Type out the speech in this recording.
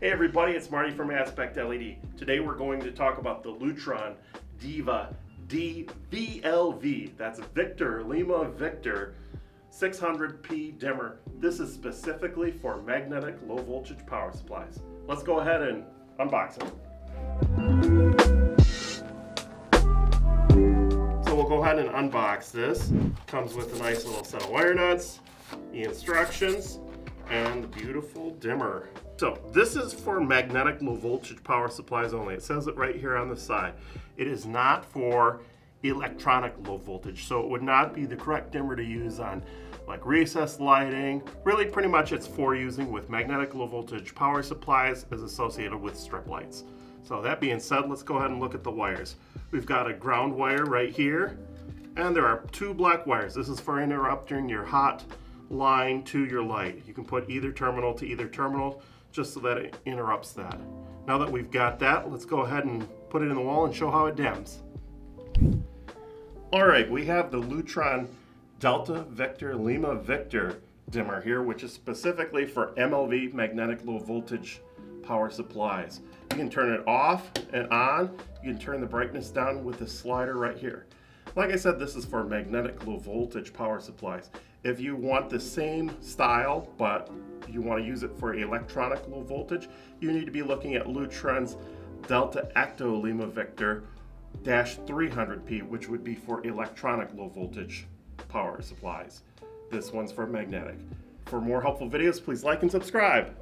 Hey everybody, it's Marty from Aspect LED. Today we're going to talk about the Lutron Diva DVLV. That's Victor Lima Victor 600p dimmer. This is specifically for magnetic low voltage power supplies. Let's go ahead and unbox it. So we'll go ahead and unbox this. Comes with a nice little set of wire nuts, the instructions, and beautiful dimmer. So this is for magnetic low voltage power supplies only. It says it right here on the side. It is not for electronic low voltage. So it would not be the correct dimmer to use on like recessed lighting. Really pretty much it's for using with magnetic low voltage power supplies as associated with strip lights. So that being said, let's go ahead and look at the wires. We've got a ground wire right here and there are two black wires. This is for interrupting your hot line to your light. You can put either terminal to either terminal just so that it interrupts that. Now that we've got that, let's go ahead and put it in the wall and show how it dims. All right, we have the Lutron Delta Victor Lima Victor dimmer here, which is specifically for MLV magnetic low voltage power supplies. You can turn it off and on. You can turn the brightness down with the slider right here. Like I said, this is for magnetic low voltage power supplies. If you want the same style, but you want to use it for electronic low voltage, you need to be looking at Lutron's Delta Echo Lima Victor dash 300p, which would be for electronic low voltage power supplies. This one's for magnetic. For more helpful videos, please like and subscribe.